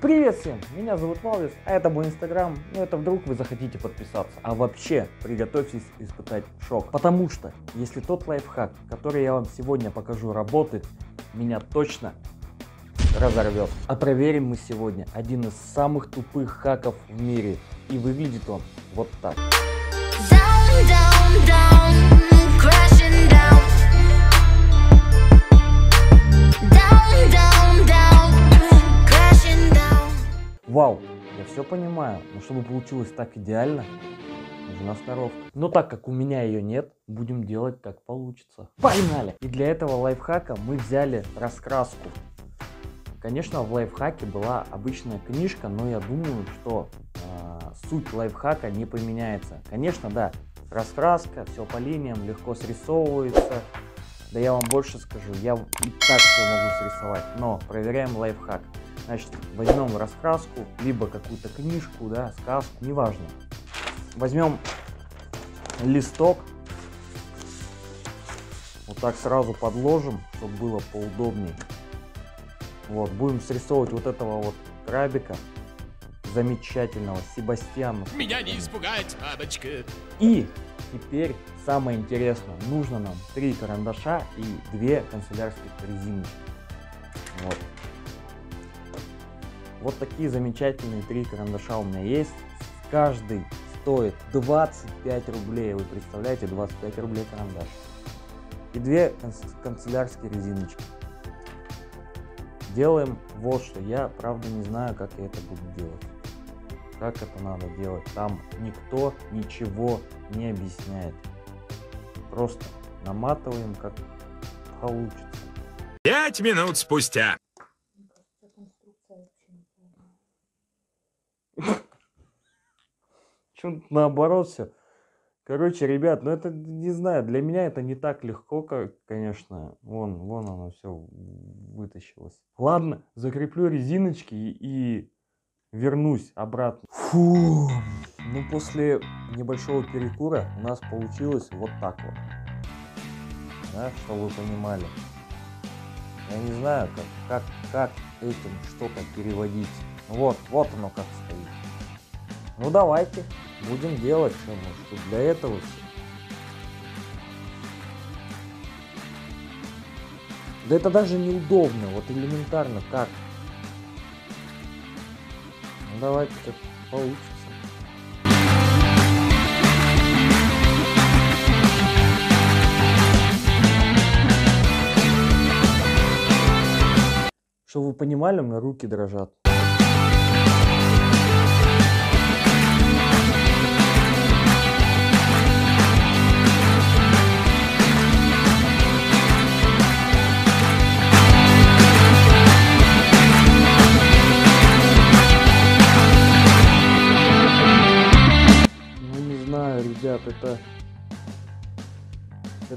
Привет всем, меня зовут Малвис, а это мой инстаграм, ну это вдруг вы захотите подписаться. А вообще, приготовьтесь испытать шок, потому что, если тот лайфхак, который я вам сегодня покажу, работает, меня точно разорвет. А проверим мы сегодня один из самых тупых хаков в мире, и выглядит он вот так. Понимаю, но чтобы получилось так идеально, нужна сноровка. Но так как у меня ее нет, будем делать как получится. Погнали! И для этого лайфхака мы взяли раскраску. Конечно, в лайфхаке была обычная книжка, но я думаю, что э, суть лайфхака не поменяется. Конечно, да, раскраска, все по линиям, легко срисовывается. Да я вам больше скажу, я и так все могу срисовать, но проверяем лайфхак. Значит, возьмем раскраску, либо какую-то книжку, да, сказку, неважно. Возьмем листок, вот так сразу подложим, чтобы было поудобнее. Вот, будем срисовывать вот этого вот крабика замечательного Себастьяна. Меня не испугать, бабочка. И теперь самое интересное. Нужно нам три карандаша и две канцелярских резиночки. Вот. Вот такие замечательные три карандаша у меня есть. Каждый стоит 25 рублей. Вы представляете, 25 рублей карандаш. И две канцелярские резиночки. Делаем вот что. Я, правда, не знаю, как я это буду делать. Как это надо делать. Там никто ничего не объясняет. Просто наматываем, как получится. Пять минут спустя. Чем наоборот все. Короче, ребят, ну это, не знаю, для меня это не так легко, как, конечно. Вон, вон оно все вытащилось. Ладно, закреплю резиночки и вернусь обратно. Фу, ну после небольшого перекура у нас получилось вот так вот. Да, чтобы вы понимали. Я не знаю, как, как, как этим что-то переводить. Вот, вот оно как стоит. Ну давайте, будем делать, что, что для этого все. Да это даже неудобно, вот элементарно как. Ну давайте, как получится. Чтобы вы понимали, у меня руки дрожат.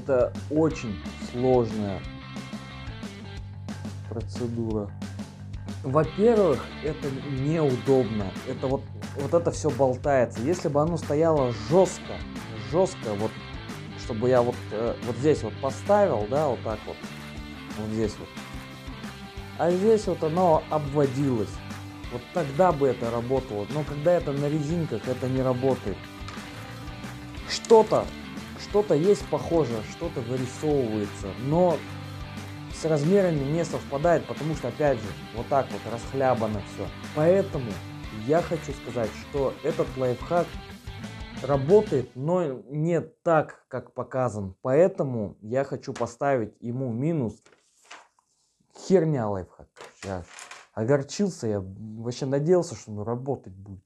Это очень сложная процедура. Во-первых, это неудобно. Это вот, вот это все болтается. Если бы оно стояло жестко, жестко, вот, чтобы я вот, э, вот здесь вот поставил, да, вот так вот, вот здесь вот. А здесь вот оно обводилось. Вот тогда бы это работало. Но когда это на резинках, это не работает. Что-то, что-то есть похожее, что-то вырисовывается, но с размерами не совпадает, потому что, опять же, вот так вот расхлябано все. Поэтому я хочу сказать, что этот лайфхак работает, но не так, как показан. Поэтому я хочу поставить ему минус. Херня лайфхак. Я огорчился, я вообще надеялся, что он работать будет.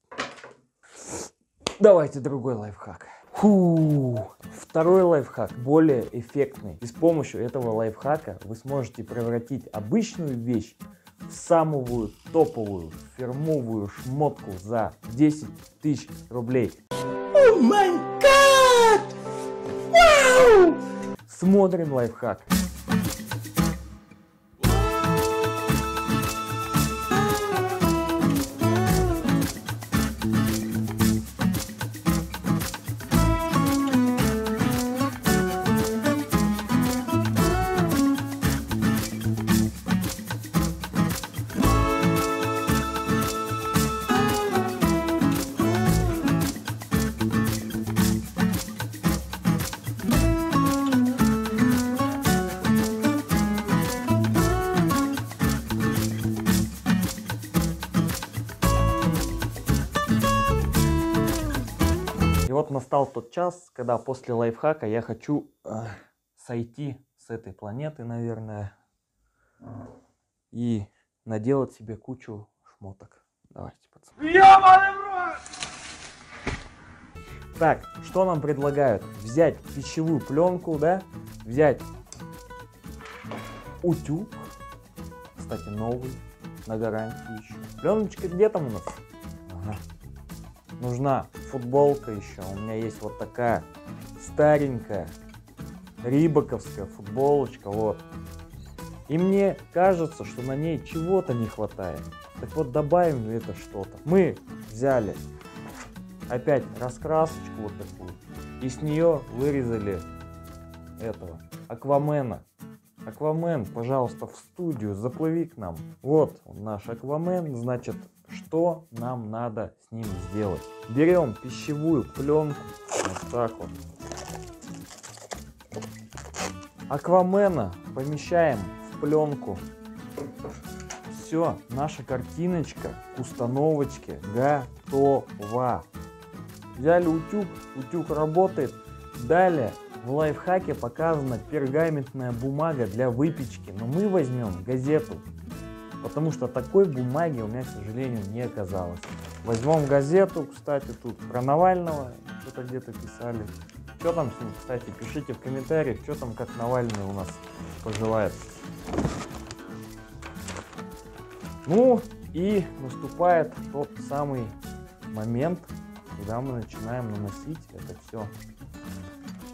Давайте другой лайфхак. Фу. Второй лайфхак, более эффектный. И с помощью этого лайфхака вы сможете превратить обычную вещь в самую топовую фирмовую шмотку за 10 тысяч рублей. О май гад! Вау! Смотрим лайфхак. Настал тот час, когда после лайфхака я хочу э, сойти с этой планеты, наверное, и наделать себе кучу шмоток. Давайте, пацаны. Так, что нам предлагают? Взять пищевую пленку, да? Взять утюг. Кстати, новый, на гарантии еще. Пленочка где там у нас? Ага. Нужна футболка еще. У меня есть вот такая старенькая рибаковская футболочка. Вот. И мне кажется, что на ней чего-то не хватает. Так вот, добавим это что-то. Мы взяли опять раскрасочку вот такую. И с нее вырезали этого, Аквамена. Аквамен, пожалуйста, в студию, заплыви к нам. Вот наш Аквамен, значит, что нам надо с ним сделать? Берем пищевую пленку, вот так вот. Аквамена помещаем в пленку. Все, наша картиночка к установочке готова. Взяли утюг, утюг работает. Далее в лайфхаке показана пергаментная бумага для выпечки, но мы возьмем газету, потому что такой бумаги у меня, к сожалению, не оказалось. Возьмем газету, кстати, тут про Навального что-то где-то писали. Что там с ним, кстати, пишите в комментариях, что там как Навальный у нас поживает. Ну и наступает тот самый момент, когда мы начинаем наносить это все.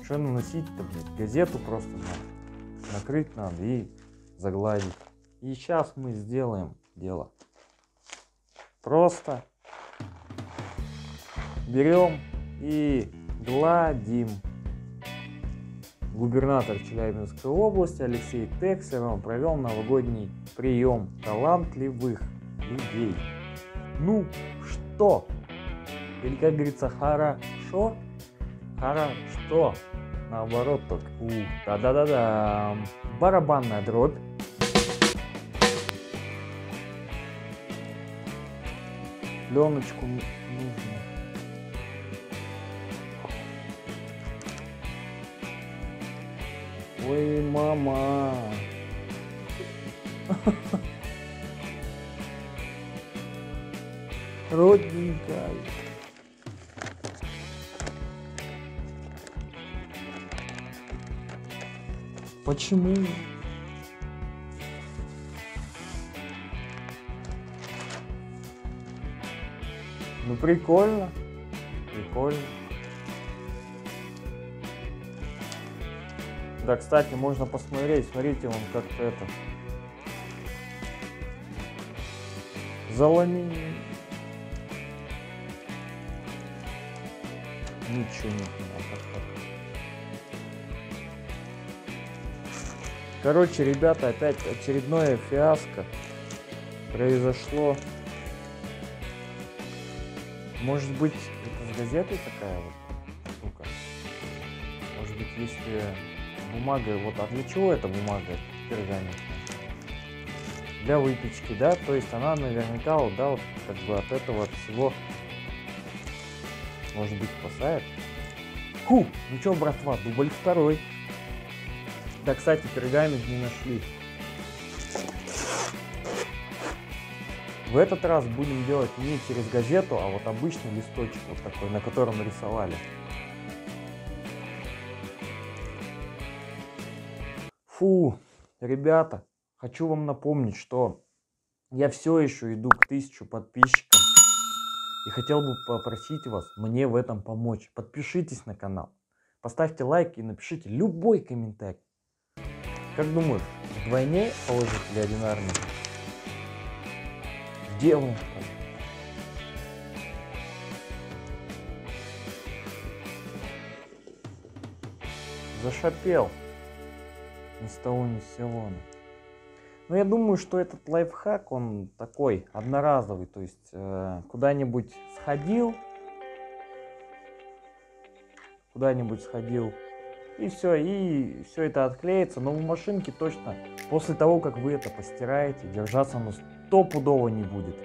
Что наносить-то, блядь? Газету просто надо. Накрыть надо и загладить. И сейчас мы сделаем дело. Просто берем и гладим. Губернатор Челябинской области Алексей Тексеров провел новогодний прием талантливых людей. Ну что, или, как говорится, хорошо? Хорошо. Наоборот, только. У, да-да-да-да. Барабанная дробь. Пленочку нужно. Ой, мама. Родненькая. Почему? Ну прикольно. Прикольно. Да, кстати, можно посмотреть. Смотрите, он как-то это... Заломение. Ничего не так? Короче, ребята, опять очередное фиаско произошло. Может быть, это с газетой такая вот штука? Может быть, если бумага, вот а для чего эта бумага пергаментная? Для выпечки, да? То есть она наверняка, вот, да, вот как бы от этого от всего, может быть, спасает. Ху, ну чё, братва, дубль второй. Да, кстати, пергамент не нашли. В этот раз будем делать не через газету, а вот обычный листочек вот такой, на котором рисовали. Фу, ребята, хочу вам напомнить, что я все еще иду к тысячу подписчикам. И хотел бы попросить вас мне в этом помочь. Подпишитесь на канал, поставьте лайк и напишите любой комментарий. Как думаешь, вдвойне положить или одинарный? Где он? Зашапел. Ни с того ни с сего. Но я думаю, что этот лайфхак, он такой одноразовый. То есть э, куда-нибудь сходил, куда-нибудь сходил, и все, и все это отклеится. Но в машинке точно после того, как вы это постираете, держаться оно стопудово не будет.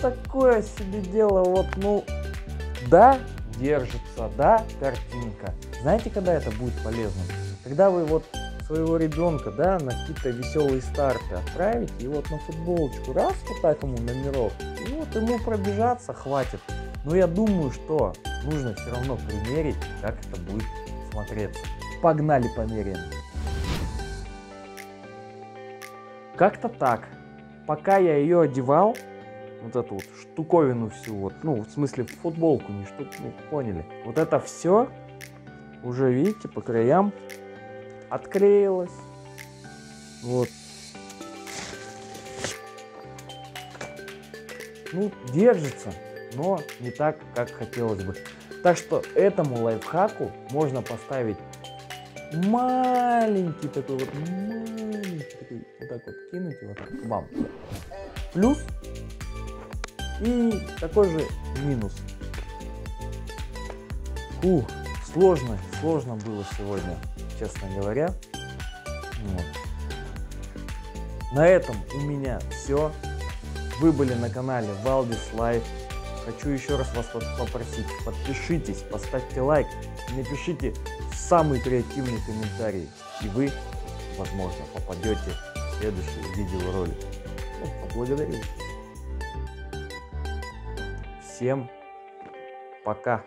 Такое себе дело, вот, ну, да, держится, да, картинка. Знаете, когда это будет полезно? Когда вы вот своего ребенка, да, на какие-то веселые старты отправите, и вот на футболочку раз вот так ему номерок, и вот ему пробежаться хватит. Но я думаю, что нужно все равно примерить, как это будет смотреться. Погнали померяем. Как-то так. Пока я ее одевал, вот эту вот штуковину всю, вот, ну, в смысле футболку, не штуку, ну, поняли. Вот это все уже, видите, по краям отклеилось. Вот. Ну, держится, но не так, как хотелось бы. Так что этому лайфхаку можно поставить маленький такой вот, маленький такой, вот так вот кинуть вот так, бам. Плюс и такой же минус. Ух, сложно, сложно было сегодня, честно говоря. Вот. На этом у меня все. Вы были на канале Валдис Life. Хочу еще раз вас попросить, подпишитесь, поставьте лайк, напишите самый креативный комментарий, и вы, возможно, попадете в следующий видеоролик. Ну, благодарю. Всем пока.